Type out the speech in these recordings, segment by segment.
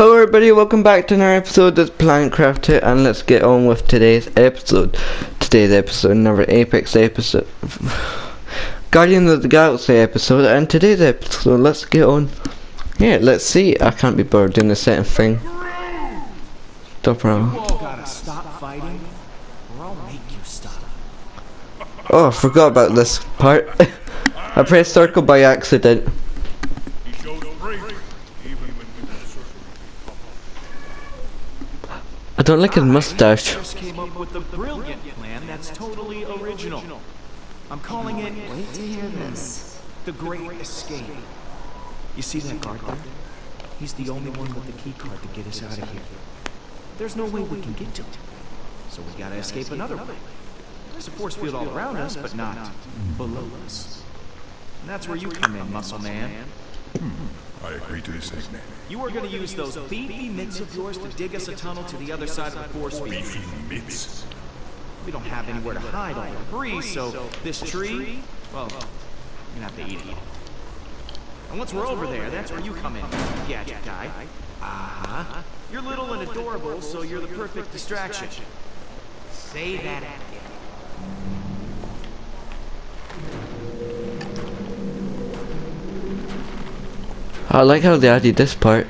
Hello everybody, welcome back to another episode of Planetcraft and let's get on with today's episode. Today's episode, another Apex episode. Guardian of the Galaxy episode and today's episode, let's get on. Yeah, let's see. I can't be bored doing the same thing. Stop around. You all gotta stop fighting, or I'll make you stop. Oh, I forgot about this part. I pressed circle by accident. He shows bravery, even when we don't circle. I don't like his mustache. Just came up with a brilliant plan that's totally original. I'm calling it. Wait to hear this. The Great Escape. You see that guard there? He's the only one with the key card to get us out of here. There's no way we can get to him, so we gotta escape another way. There's a force field all around us, but not below us. And that's where you come in, Muscle Man. Hmm. I agree to this nickname. You are going to use those beefy mitts of yours to dig us a tunnel to the other side of the force field. Beefy mitts. We don't have anywhere to hide all the debris, so this tree, well, you're gonna have to eat it. And once we're over there, that's where you come in, gadget guy. Uh-huh. You're little and adorable, so you're the perfect distraction. Say that I like how they added this part.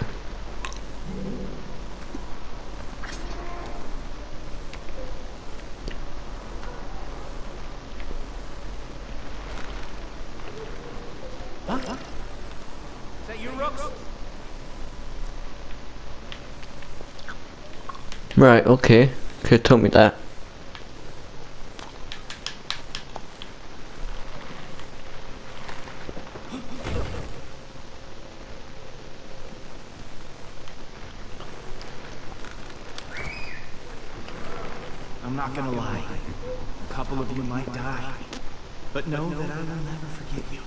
Right, okay. Could have told me that. I'm not gonna lie. A couple of you might die. But know that I will never forget you.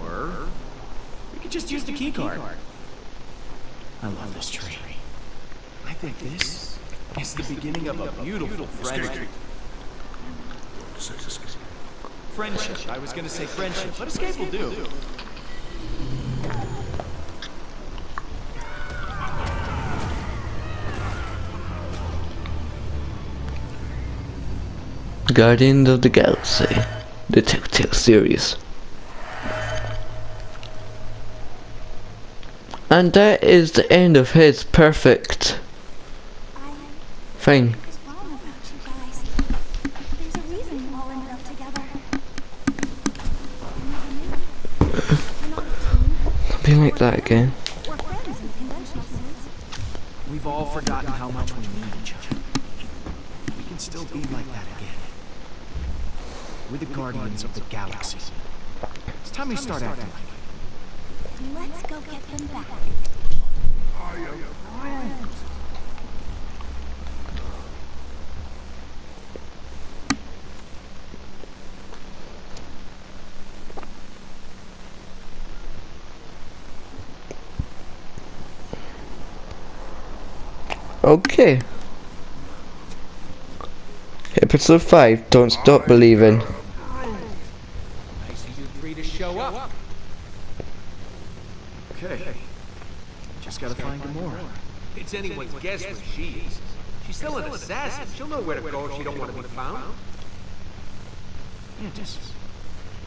Or we could just use the key card. I love this tree. I think this is the beginning of a beautiful friendship. Friendship. I was gonna say friendship, but escape will do. Guardians of the Galaxy. The Telltale series. And that is the end of his perfect thing. was wrong about you guys. There's a reason you all ended up together. I never knew. We're not a team. Something like that again. We're friends in the conventional sense. We've all forgotten how much we need each other. We can still be like that again. We're the guardians of the galaxy. It's time we start acting like it. Let's go get them back. Okay. Episode 5 Don't Stop Believing. Nice of you three to show up. Okay. Just gotta find Gamora. It's anyone's guess where she is. She's still an assassin. She'll know where to go if she don't want to be found. Mantis.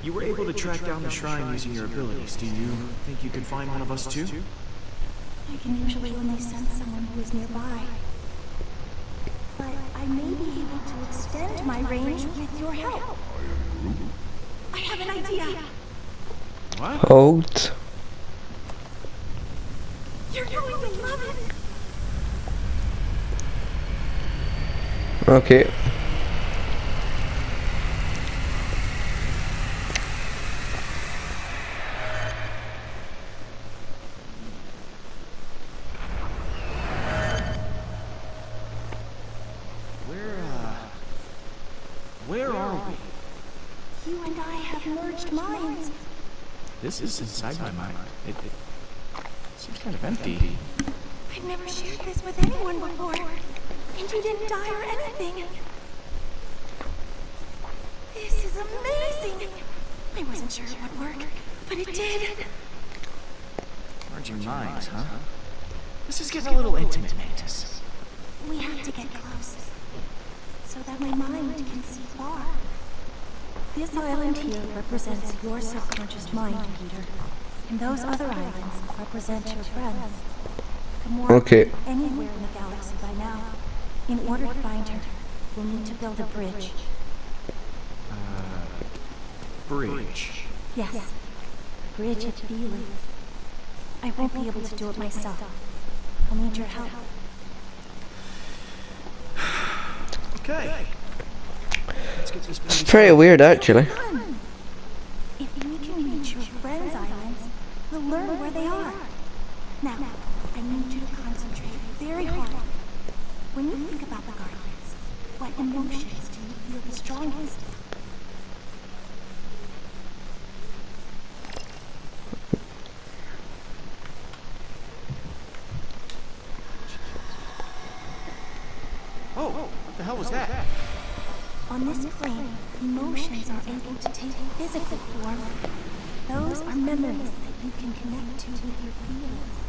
You were able to track down the shrine using your abilities. Do you think you could find one of us too? I can usually only sense someone who is nearby. But I may be able to extend my range with your help. I have an idea. What? Hold. You're going to love it. Okay. Where, uh... Where are we? You and I have merged minds. This is inside my mind. It, it seems kind of empty. I've never shared this with anyone before. And you didn't die or anything. This is amazing. I wasn't sure it would work, but it did. merging minds, huh? This is getting a little intimate, Mantis. We have to get close, so that my mind can see far. This island here represents your subconscious mind, Peter. And those other islands represent your friends. Gamora Okay. anywhere in the galaxy by now. In order to find her, we'll need to build a bridge. Uh, bridge. Yes, a bridge of feelings. I won't be able to do it myself. I'll need your help. Okay. Let's get this It's pretty weird actually. If we can reach your friends' islands, we'll learn where they are. Now, I need you to concentrate very hard. When you think about the Guardians, what emotions do you feel the strongest? Oh, what the hell was that? On this plane, emotions are able to take physical form. Those are memories that you can connect to with your feelings.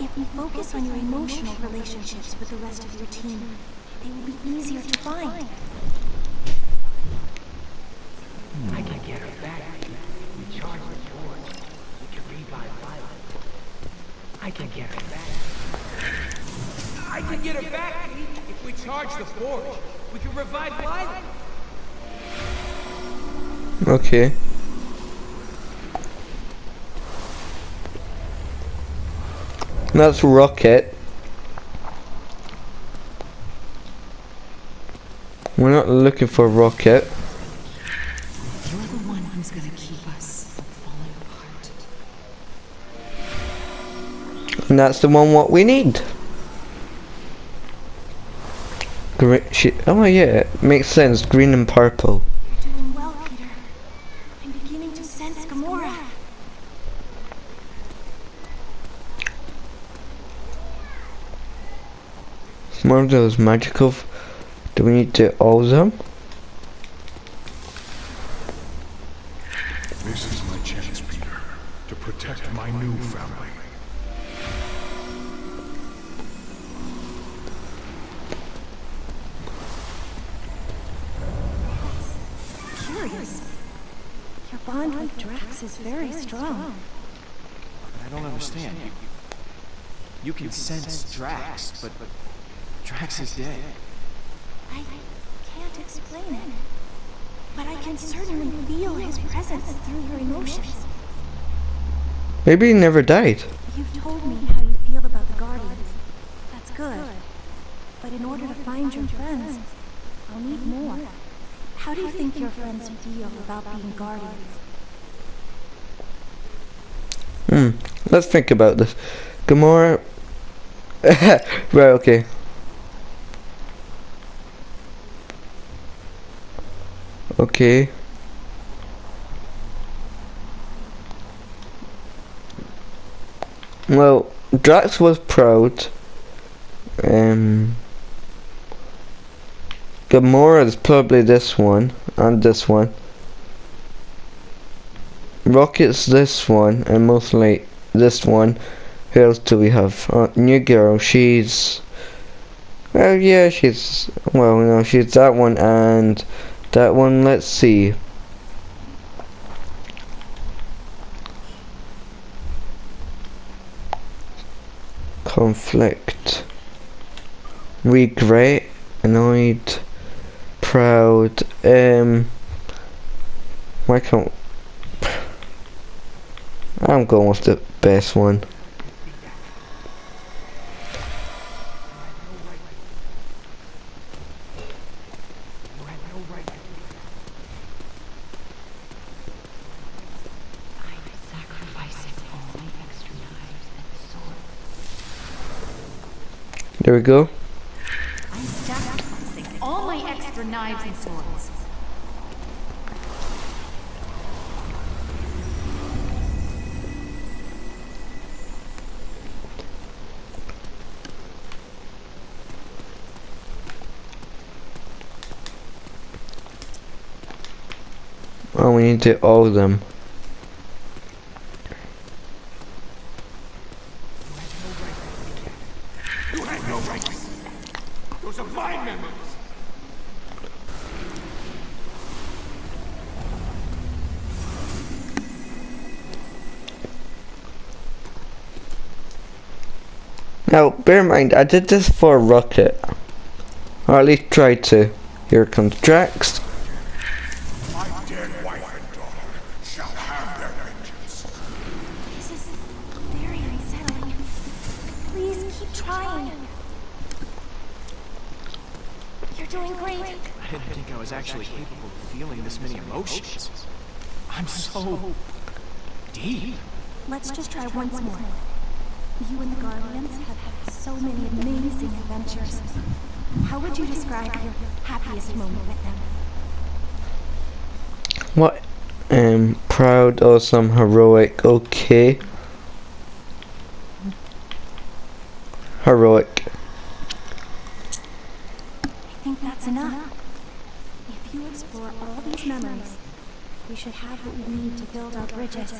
If you focus on your emotional relationships with the rest of your team, they will be easier to find. I can get her back. We charge the forge. We can revive Violet. I can get her back. I can get her back, If we charge the forge, we can revive Violet. Okay. That's Rocket. We're not looking for Rocket. You're the one who's gonna keep us from falling apart. And that's the one what we need. Green, she, oh yeah, makes sense. Green and purple. Doing well, Peter. I'm beginning to sense Gamora. Some of those magical. f- Do we need to all them? This is my chance, Peter, to protect my new family. Curious. Your bond with Drax is very strong. But I don't understand. You, you can sense Drax, but, but Drax is dead. I can't explain it. But I can certainly feel his presence through your emotions. Maybe he never died. You've told me how you feel about the Guardians. That's good. But in order to find your friends, I'll need more. How do you think your friends feel about being Guardians? Hmm. Let's think about this. Gamora. right. Okay. Okay. Well, Drax was proud. Um. Gamora is probably this one and this one. Rocket's this one, and mostly this one. Who else do we have? Uh, new girl. She's. Well, yeah, she's. Well, no, she's that one and that one. Let's see. Conflict. Regret. Annoyed. Proud. Um. Why can't. I'm going with the best one. I'm sacrificing all my extra knives and swords. There we go. All my extra knives and swords. Oh, we need to all of them. Now, bear in mind, I did this for a rocket. Or at least tried to. Here comes Drax. My dead wife and daughter shall have their vengeance. This is very unsettling. Please keep trying. You're doing great. I didn't think I was actually capable of feeling this many emotions. I'm so deep. Let's just try once more. You and the Guardians have had so many amazing adventures. How would you describe your happiest moment with them? What? Um, proud, awesome, heroic, okay. Heroic. I think that's enough. If you explore all these memories, we should have what we need to build our bridges.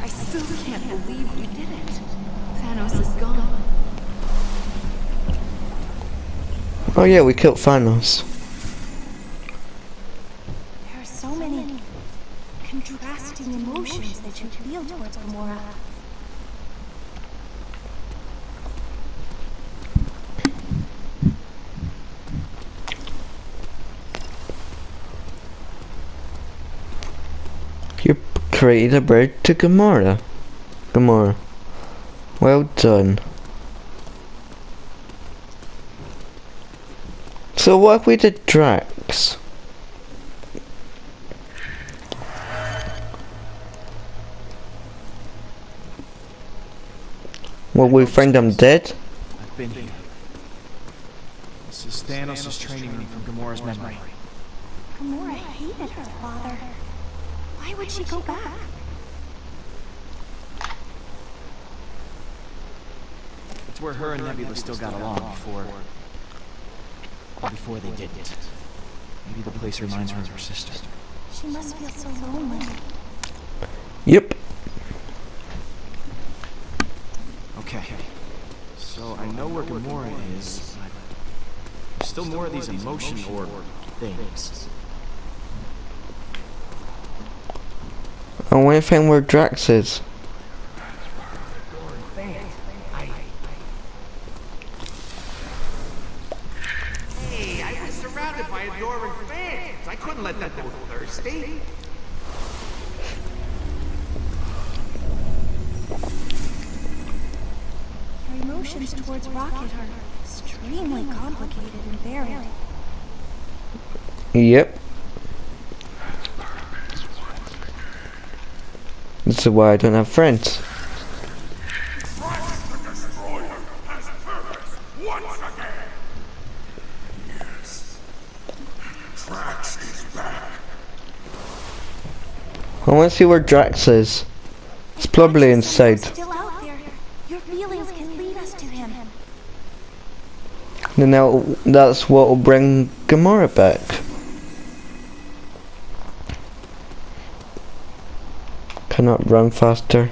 I still can't believe we did it. Thanos is gone. Oh yeah, we killed Thanos. There are so many contrasting emotions that you feel towards Gamora. You created a bridge to Gamora. Gamora. Well done. So what if we did Drax? Will we find him dead? I've been here. This is Thanos' training me from Gamora's memory. Gamora hated her father. Why would she go back? It's where her and Nebula still got along before... well, before they didn't. Maybe the place reminds her of her sister. She must feel so lonely. Yep. Okay. So I know where Gamora is, but there's still more of these emotion orb things. I want to find where Drax is. Hey, I was surrounded by adoring fans. I couldn't let them go thirsty. Her emotions towards Rocket are extremely complicated and varied. Yep. This why I don't have friends. Drax the Destroyer has purpose once again. Yes. Drax is back. I want to see where Drax is. It's probably inside. Still out there. Your feelings can lead us to him. Then now that's what will bring Gamora back. Cannot run faster.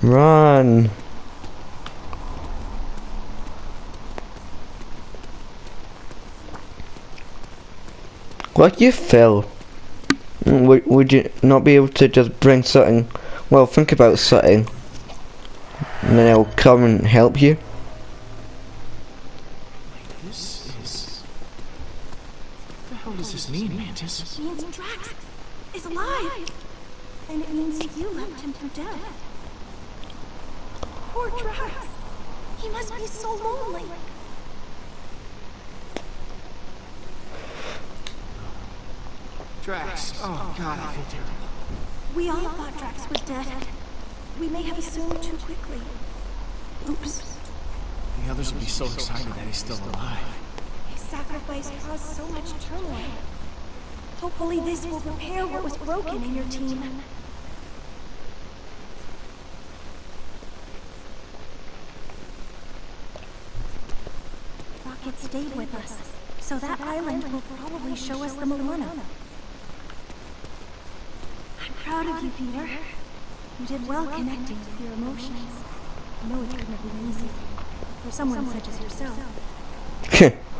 Run! What you fell? Mm, Would, would you not be able to just bring something? Well, think about something. And then I'll come and help you. This is... What the hell does this mean, Mantis? It means Drax is alive. And it means you left him for dead. Poor Drax. He must be so lonely. Drax. Oh, oh, God, I feel terrible. We all thought Drax was dead. We may have assumed too quickly. Oops. The others will be so excited that he's still alive. His sacrifice caused so much turmoil. Hopefully this will repair what was broken in your team. Rocket stayed with us, so that island will probably show us the Moana. I'm proud of you, Peter. You did well connecting with your emotions. I know it couldn't have been easy for someone such as yourself.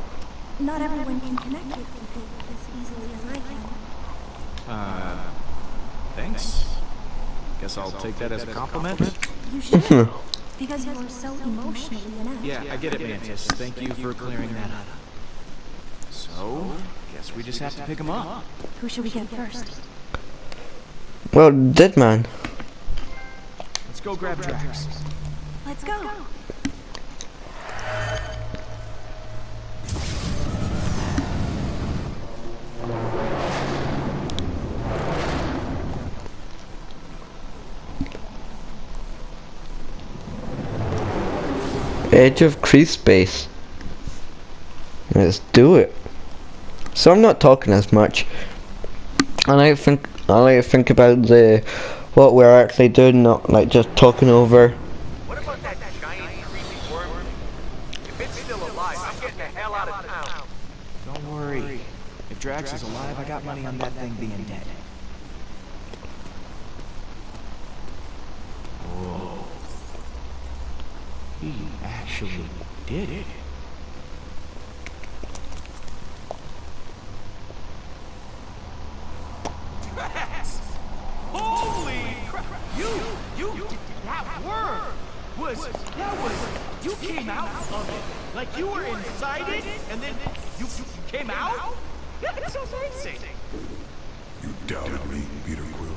not everyone can connect with people as easily as I can. Uh, thanks. Guess I'll take that as a compliment. You should, because you are so emotionally inept. Yeah, I get it, Mantis. Thank you for clearing that up. So, guess we just have to pick him up. Who should we get first? Well, dead man. Let's go grab Drax. Let's go. Edge of crease space. Let's do it. So I'm not talking as much. And I like to think I like to think about the what we're actually doing, not like just talking over. What about that giant creepy worm? If it's still alive, I'm getting the hell out of town. Don't worry. If Drax is alive, I got money on that thing being dead. Whoa. He actually did it. Drax! Holy crap! You, you, that worm was, that was, you came out of it. Like you were inside it, and then you, you came out? That's amazing. You doubted me, Peter Quill.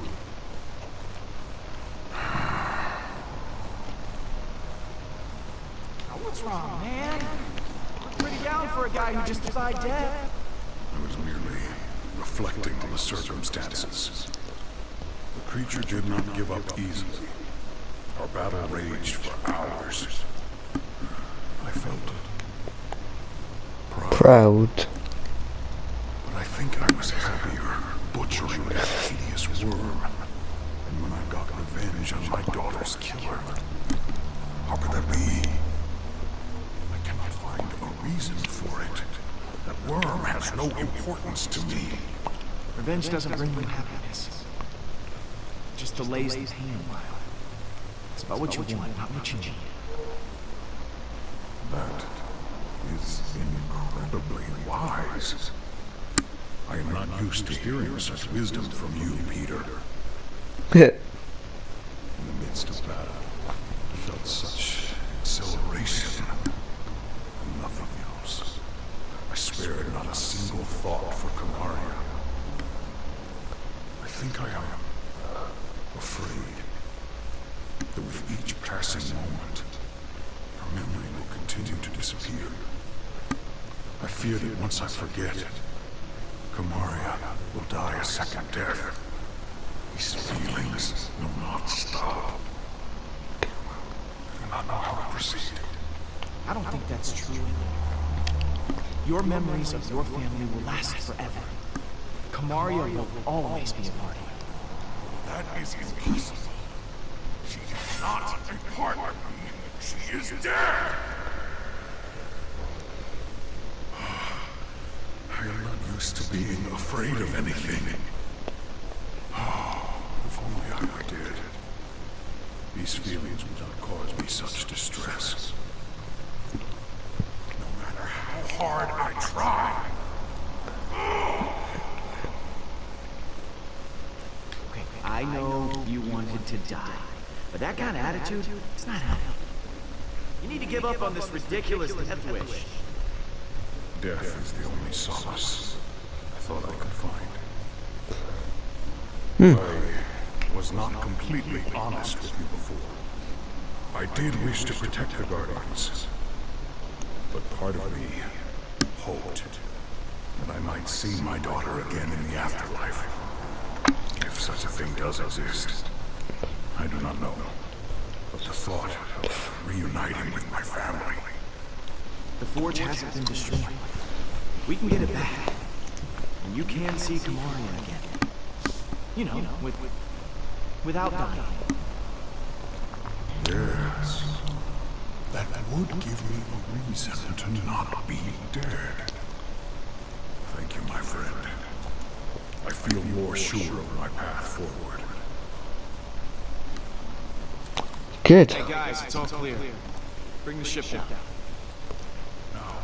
Now, what's wrong, man? Pretty down for a guy who just defied death. I was merely reflecting on the circumstances. The creature did not give up easily. Our battle raged for hours. I felt proud, Proud. but I think I was happier butchering that hideous worm than when I got revenge on my daughter's killer. How could that be? I cannot find a reason for it. That worm has no importance to me. Revenge doesn't bring you happiness. It just delays the pain a while. It's about what you want, not what you need. That is incredibly wise. I am not used to hearing such wisdom from you, Peter. In the midst of battle, I felt such exhilaration nothing else. I spared not a single thought for Kamaria. I think I am afraid that with each passing moment, her memory will continue to disappear. I fear that once I forget, Kamaria will die a second death. These feelings will not stop. I do not know how to proceed. I don't think that's true. Your memories of your family will last forever. Kamaria will always be a part of you. That is impossible. She is not a part of me. She is dead. I am not used to being afraid of anything. Oh, if only I were dead. These feelings would not cause me such distress. No matter how hard I try, Okay, I know you wanted to die, but that kind of attitude, it's not healthy. You need to give up on this ridiculous death wish. Death is the only solace thought I could find. Hmm. I was not completely honest with you before. I did wish to protect the Guardians. But part of me hoped that I might see my daughter again in the afterlife. If such a thing does exist. I do not know. But the thought of reuniting with my family The forge hasn't been destroyed. We can get it back. And you can see Kamaria again. You know, with, without dying. Yes. That would give me a reason to not be dead. Thank you, my friend. I feel more sure of my path forward. Good. Hey guys, it's all clear. Bring the ship down. Now,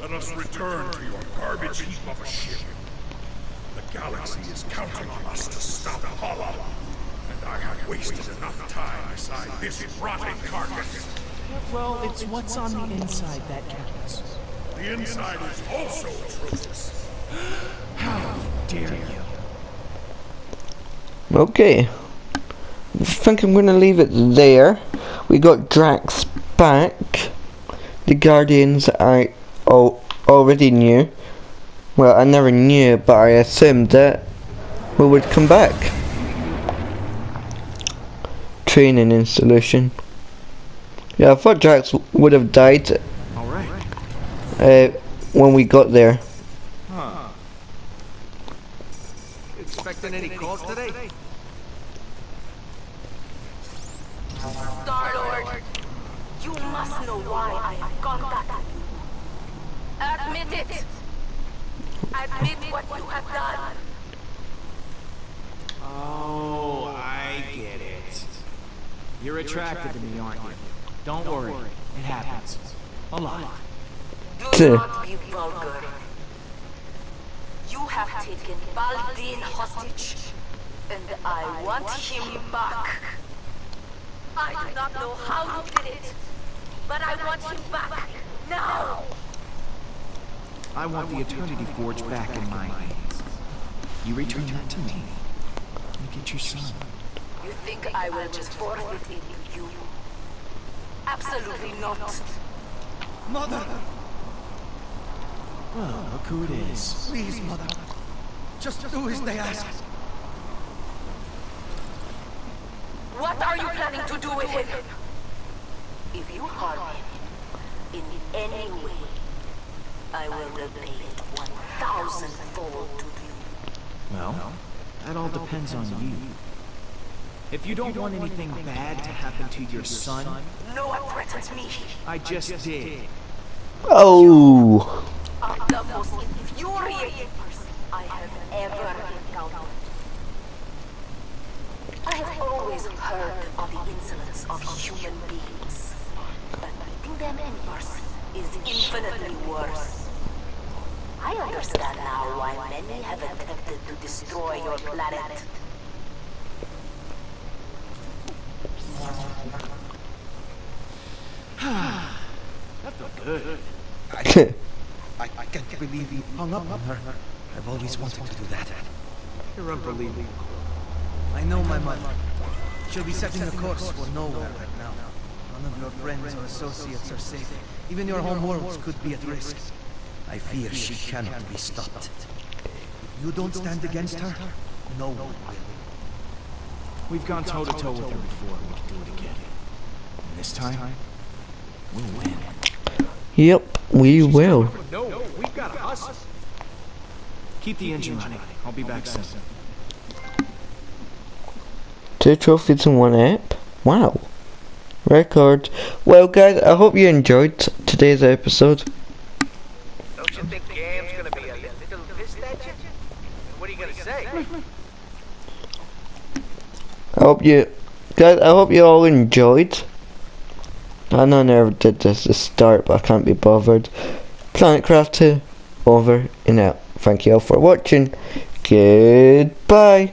Let us return to your garbage heap of a ship. The galaxy is counting on us to stop Hala. And I have wasted enough time beside this rotting carcass. Well, it's what's on the inside that counts. The inside is also atrocious. How dare you? Okay. I think I'm gonna leave it there. We got Drax back. The Guardians I already knew. Well, I never knew, but I assumed that we would come back. Training installation. Yeah, I thought Drax would have died All right. uh, when we got there. Expecting any calls today? Star-Lord, you must know why I have contacted you. Admit it. Admit what you have done. Oh, I get it. You're attracted to me, aren't you? Don't worry. It happens. A lot. Do not be vulgar. You have taken Baldin hostage, and I want him back. I do not know how you did it, but I want him back now. I want the Eternity Forge back in my hands. You return that to me. You get your son. You think I will just forfeit it to you? Absolutely not. Mother! Well, look who it is. Please, Mother. Just do as they ask. What are you planning to do with him? If you harm him in any way, I will repay it one thousandfold to you. Well, that all depends on you. If you don't want anything bad to happen to your son, No one threatens me. I just did. Oh! I'm the most infuriating person I have ever encountered. I have always heard of the insolence of human beings, but meeting them in person is infinitely worse. I understand now why many have attempted to destroy your planet. That felt good. I, I can't believe you hung up on her. I've always wanted to do that. You're unbelievable. I know my mother. She'll be setting a course for Knowhere right now. None of your friends or associates are safe. Even your home worlds could be at risk. I fear she cannot be stopped. If you don't stand against her, no one will. We've gone toe to toe with her before. We can do it again. And this time, we'll win. Yep, we will. No, we've got to hustle. Keep the engine running. I'll be back soon. Two trophies in one app? Wow. Record. Well guys, I hope you enjoyed today's episode. Don't you think Gam's gonna be a little pissed at you? What are you gonna say? I hope you guys I hope you all enjoyed. I know I never did this to start but I can't be bothered. Planetcraft 2 over and out. Thank you all for watching. Goodbye.